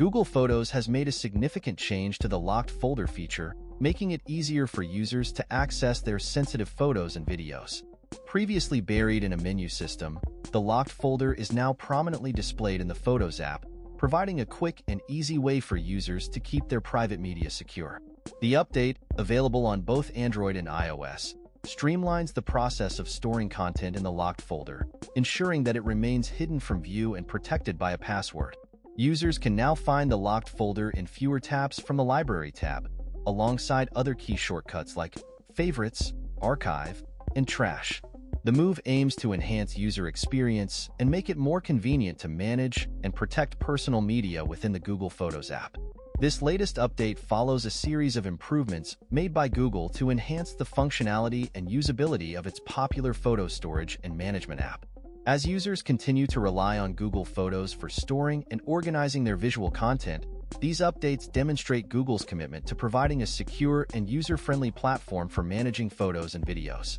Google Photos has made a significant change to the locked folder feature, making it easier for users to access their sensitive photos and videos. Previously buried in a menu system, the locked folder is now prominently displayed in the Photos app, providing a quick and easy way for users to keep their private media secure. The update, available on both Android and iOS, streamlines the process of storing content in the locked folder, ensuring that it remains hidden from view and protected by a password. Users can now find the locked folder in fewer taps from the Library tab, alongside other key shortcuts like Favorites, Archive, and Trash. The move aims to enhance user experience and make it more convenient to manage and protect personal media within the Google Photos app. This latest update follows a series of improvements made by Google to enhance the functionality and usability of its popular photo storage and management app. As users continue to rely on Google Photos for storing and organizing their visual content, these updates demonstrate Google's commitment to providing a secure and user-friendly platform for managing photos and videos.